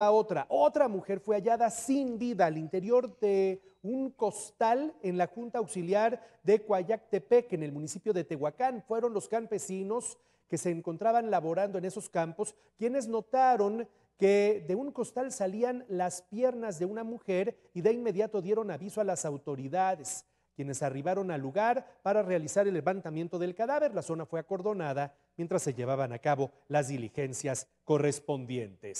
A otra, otra mujer fue hallada sin vida al interior de un costal en la Junta Auxiliar de Coayactepec, en el municipio de Tehuacán. Fueron los campesinos que se encontraban laborando en esos campos quienes notaron que de un costal salían las piernas de una mujer y de inmediato dieron aviso a las autoridades, quienes arribaron al lugar para realizar el levantamiento del cadáver. La zona fue acordonada mientras se llevaban a cabo las diligencias correspondientes.